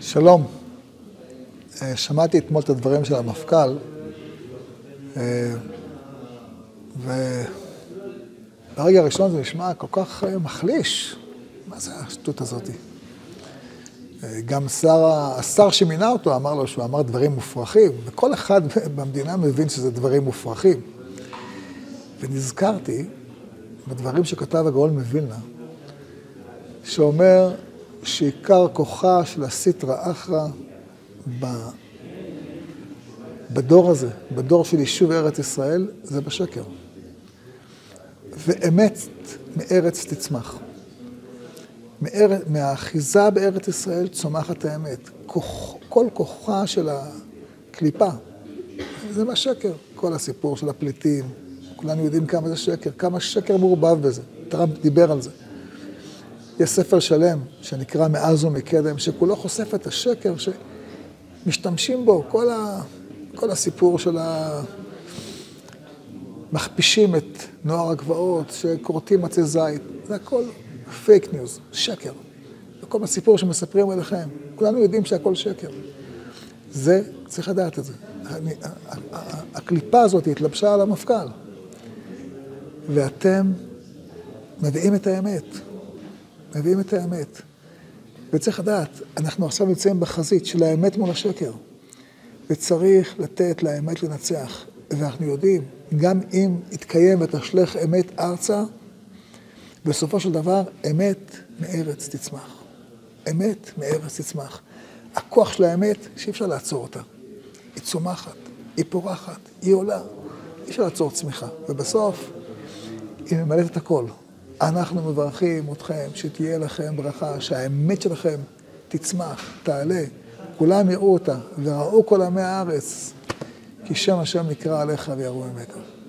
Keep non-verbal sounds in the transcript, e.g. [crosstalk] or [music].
שלום. אה, שמעתי אתמול את הדברים של המפכ"ל, אה, וברגע הראשון זה נשמע כל כך אה, מחליש. מה זה השטות הזאת? גם שר, השר שמינה אותו אמר לו שהוא אמר דברים מופרכים, וכל אחד [laughs] במדינה מבין שזה דברים מופרכים. ונזכרתי בדברים שכתב הגאון מווילנה, שאומר שעיקר כוחה של הסיטרא אחרא בדור הזה, בדור של יישוב ארץ ישראל, זה בשקר. ואמת מארץ תצמח. מאר... מהאחיזה בארץ ישראל צומחת האמת. כוח... כל כוחה של הקליפה, זה מהשקר. כל הסיפור של הפליטים, כולנו יודעים כמה זה שקר, כמה שקר מעורבב בזה. טראמפ דיבר על זה. יש ספר שלם שנקרא מאז ומקדם, שכולו חושף את השקר שמשתמשים בו, כל, ה, כל הסיפור של ה... מכפישים את נוער הגבעות, שכורתים עצי זית, זה הכל fake news, שקר. וכל הסיפור שמספרים עליכם, כולנו יודעים שהכל שקר. זה, צריך לדעת את זה. אני, הקליפה הזאת התלבשה על המפכ"ל, ואתם מביאים את האמת. מביאים את האמת. וצריך לדעת, אנחנו עכשיו נמצאים בחזית של האמת מול השקר, וצריך לתת לאמת לנצח. ואנחנו יודעים, גם אם יתקיים ותשלך אמת ארצה, בסופו של דבר, אמת מארץ תצמח. אמת מארץ תצמח. הכוח של האמת, שאי אפשר לעצור אותה. היא צומחת, היא פורחת, היא עולה. אי אפשר לעצור צמיחה. ובסוף, היא ממלאת את הכל. אנחנו מברכים אתכם שתהיה לכם ברכה, שהאמת שלכם תצמח, תעלה, כולם יראו אותה, וראו כל עמי הארץ, כי שם השם נקרא עליך ויראו ממך.